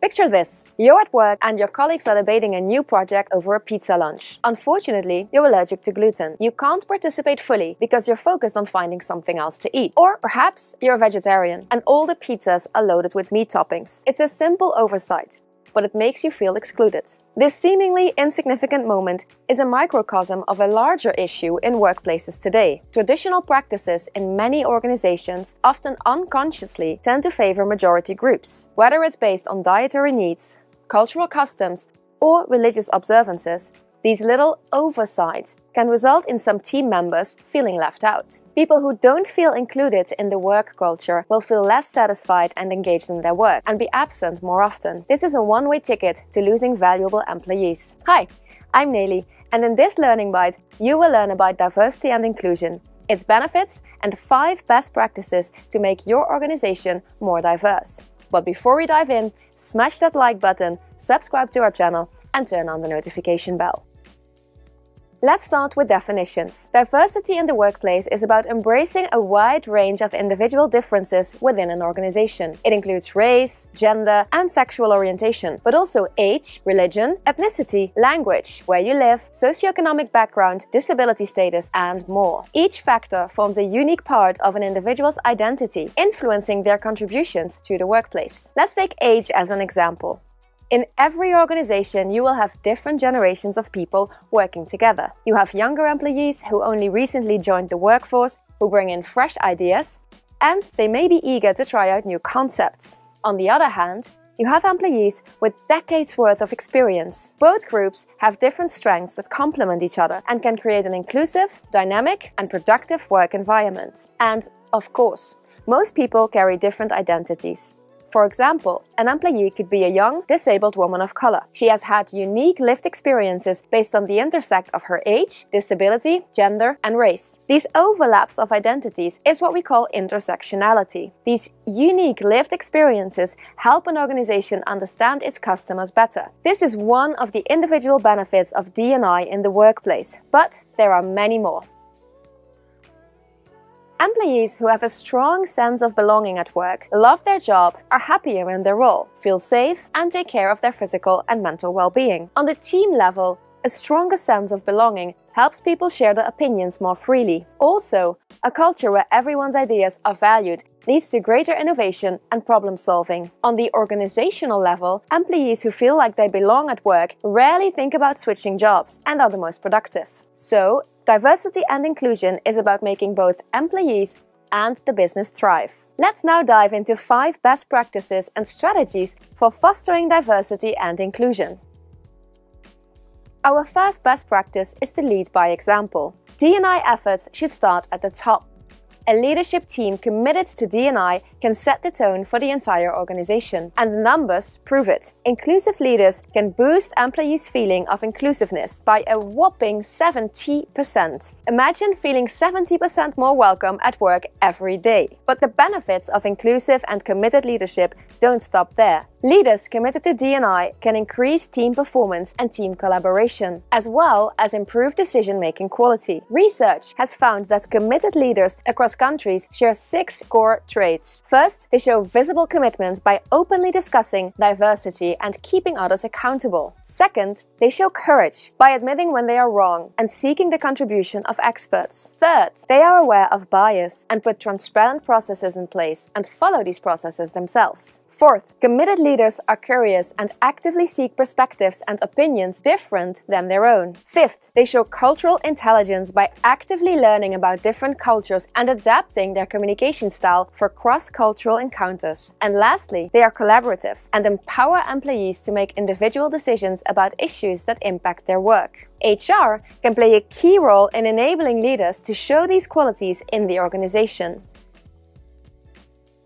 Picture this. You're at work and your colleagues are debating a new project over a pizza lunch. Unfortunately, you're allergic to gluten. You can't participate fully because you're focused on finding something else to eat. Or perhaps you're a vegetarian and all the pizzas are loaded with meat toppings. It's a simple oversight but it makes you feel excluded. This seemingly insignificant moment is a microcosm of a larger issue in workplaces today. Traditional practices in many organizations often unconsciously tend to favor majority groups, whether it's based on dietary needs, cultural customs, or religious observances. These little oversights can result in some team members feeling left out. People who don't feel included in the work culture will feel less satisfied and engaged in their work and be absent more often. This is a one-way ticket to losing valuable employees. Hi, I'm Nelly, and in this Learning Bite, you will learn about diversity and inclusion, its benefits, and five best practices to make your organization more diverse. But before we dive in, smash that like button, subscribe to our channel, and turn on the notification bell. Let's start with definitions. Diversity in the workplace is about embracing a wide range of individual differences within an organization. It includes race, gender, and sexual orientation, but also age, religion, ethnicity, language, where you live, socioeconomic background, disability status, and more. Each factor forms a unique part of an individual's identity, influencing their contributions to the workplace. Let's take age as an example. In every organization, you will have different generations of people working together. You have younger employees who only recently joined the workforce, who bring in fresh ideas, and they may be eager to try out new concepts. On the other hand, you have employees with decades worth of experience. Both groups have different strengths that complement each other and can create an inclusive, dynamic, and productive work environment. And, of course, most people carry different identities. For example, an employee could be a young, disabled woman of color. She has had unique lived experiences based on the intersect of her age, disability, gender, and race. These overlaps of identities is what we call intersectionality. These unique lived experiences help an organization understand its customers better. This is one of the individual benefits of D&I in the workplace, but there are many more. Employees who have a strong sense of belonging at work, love their job, are happier in their role, feel safe, and take care of their physical and mental well being. On the team level, a stronger sense of belonging helps people share their opinions more freely. Also, a culture where everyone's ideas are valued leads to greater innovation and problem solving. On the organizational level, employees who feel like they belong at work rarely think about switching jobs and are the most productive. So, diversity and inclusion is about making both employees and the business thrive. Let's now dive into five best practices and strategies for fostering diversity and inclusion. Our first best practice is to lead by example. D&I efforts should start at the top a leadership team committed to D&I can set the tone for the entire organization, and the numbers prove it. Inclusive leaders can boost employees' feeling of inclusiveness by a whopping 70%. Imagine feeling 70% more welcome at work every day. But the benefits of inclusive and committed leadership don't stop there. Leaders committed to D&I can increase team performance and team collaboration, as well as improve decision-making quality. Research has found that committed leaders across countries share six core traits. First, they show visible commitment by openly discussing diversity and keeping others accountable. Second, they show courage by admitting when they are wrong and seeking the contribution of experts. Third, they are aware of bias and put transparent processes in place and follow these processes themselves. Fourth, committed leaders are curious and actively seek perspectives and opinions different than their own. Fifth, they show cultural intelligence by actively learning about different cultures and adapting their communication style for cross-cultural encounters. And lastly, they are collaborative and empower employees to make individual decisions about issues that impact their work. HR can play a key role in enabling leaders to show these qualities in the organization.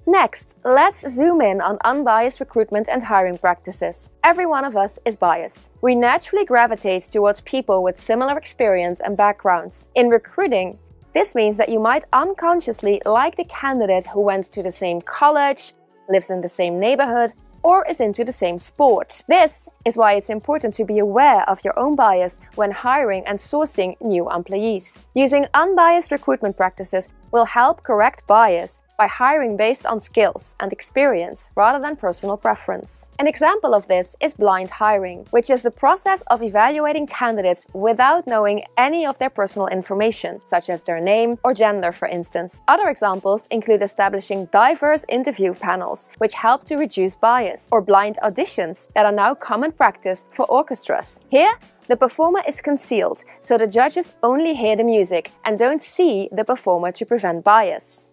Next, let's zoom in on unbiased recruitment and hiring practices. Every one of us is biased. We naturally gravitate towards people with similar experience and backgrounds. In recruiting, this means that you might unconsciously like the candidate who went to the same college, lives in the same neighborhood, or is into the same sport. This is why it's important to be aware of your own bias when hiring and sourcing new employees. Using unbiased recruitment practices will help correct bias by hiring based on skills and experience rather than personal preference. An example of this is blind hiring, which is the process of evaluating candidates without knowing any of their personal information, such as their name or gender, for instance. Other examples include establishing diverse interview panels, which help to reduce bias, or blind auditions that are now common practice for orchestras. Here, the performer is concealed, so the judges only hear the music and don't see the performer to prevent bias.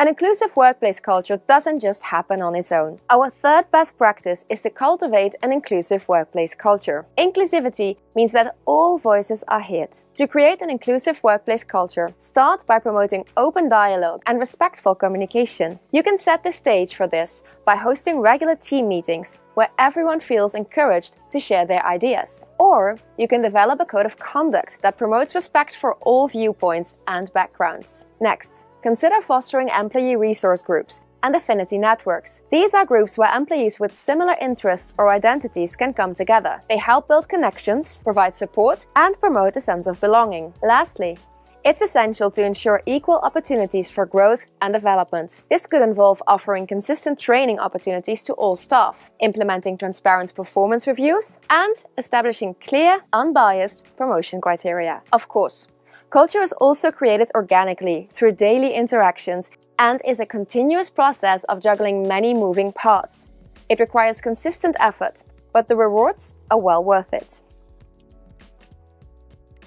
An inclusive workplace culture doesn't just happen on its own. Our third best practice is to cultivate an inclusive workplace culture. Inclusivity means that all voices are heard. To create an inclusive workplace culture, start by promoting open dialogue and respectful communication. You can set the stage for this by hosting regular team meetings where everyone feels encouraged to share their ideas. Or you can develop a code of conduct that promotes respect for all viewpoints and backgrounds. Next, Consider fostering employee resource groups and affinity networks. These are groups where employees with similar interests or identities can come together. They help build connections, provide support, and promote a sense of belonging. Lastly, it's essential to ensure equal opportunities for growth and development. This could involve offering consistent training opportunities to all staff, implementing transparent performance reviews, and establishing clear, unbiased promotion criteria. Of course, Culture is also created organically through daily interactions and is a continuous process of juggling many moving parts. It requires consistent effort, but the rewards are well worth it.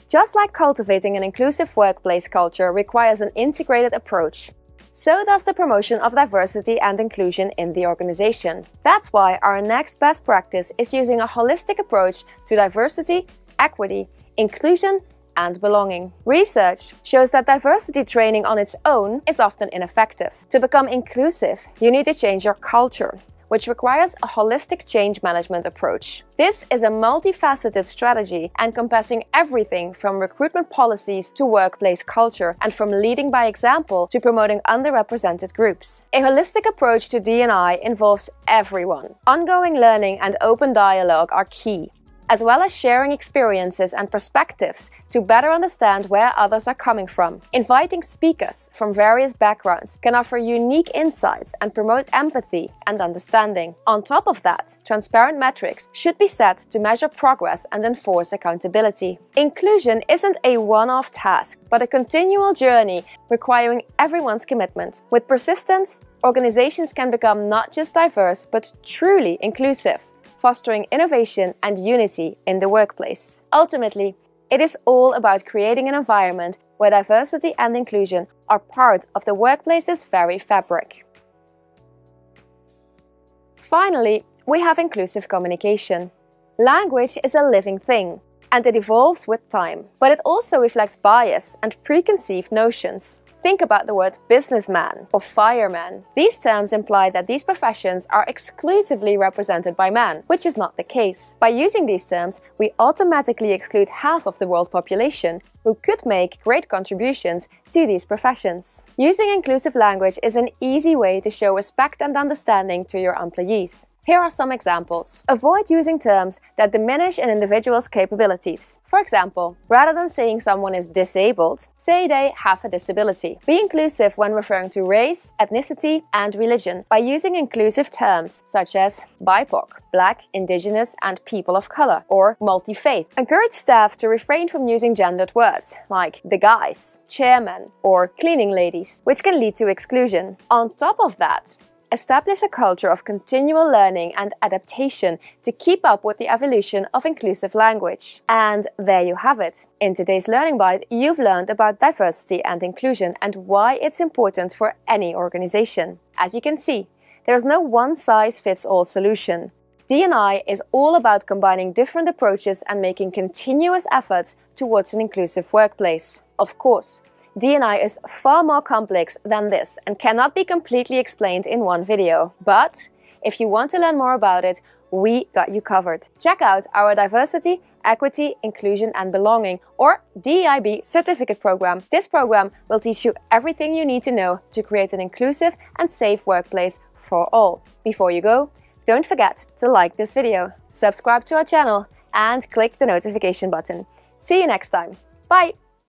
Just like cultivating an inclusive workplace culture requires an integrated approach, so does the promotion of diversity and inclusion in the organization. That's why our next best practice is using a holistic approach to diversity, equity, inclusion, and belonging. Research shows that diversity training on its own is often ineffective. To become inclusive, you need to change your culture, which requires a holistic change management approach. This is a multifaceted strategy encompassing everything from recruitment policies to workplace culture and from leading by example to promoting underrepresented groups. A holistic approach to D&I involves everyone. Ongoing learning and open dialogue are key as well as sharing experiences and perspectives to better understand where others are coming from. Inviting speakers from various backgrounds can offer unique insights and promote empathy and understanding. On top of that, transparent metrics should be set to measure progress and enforce accountability. Inclusion isn't a one off task, but a continual journey requiring everyone's commitment. With persistence, organizations can become not just diverse, but truly inclusive fostering innovation and unity in the workplace. Ultimately, it is all about creating an environment where diversity and inclusion are part of the workplace's very fabric. Finally, we have inclusive communication. Language is a living thing, and it evolves with time, but it also reflects bias and preconceived notions. Think about the word businessman or fireman. These terms imply that these professions are exclusively represented by men, which is not the case. By using these terms, we automatically exclude half of the world population who could make great contributions to these professions. Using inclusive language is an easy way to show respect and understanding to your employees. Here are some examples. Avoid using terms that diminish an individual's capabilities. For example, rather than saying someone is disabled, say they have a disability. Be inclusive when referring to race, ethnicity, and religion by using inclusive terms such as BIPOC, Black, Indigenous, and People of Color, or multi faith. Encourage staff to refrain from using gendered words like the guys, chairman, or cleaning ladies, which can lead to exclusion. On top of that, establish a culture of continual learning and adaptation to keep up with the evolution of inclusive language. And there you have it. In today's Learning Bite, you've learned about diversity and inclusion and why it's important for any organization. As you can see, there's no one size fits all solution. D&I is all about combining different approaches and making continuous efforts towards an inclusive workplace. Of course, D&I is far more complex than this and cannot be completely explained in one video. But if you want to learn more about it, we got you covered. Check out our Diversity, Equity, Inclusion and Belonging or DEIB certificate program. This program will teach you everything you need to know to create an inclusive and safe workplace for all. Before you go, don't forget to like this video, subscribe to our channel and click the notification button. See you next time. Bye!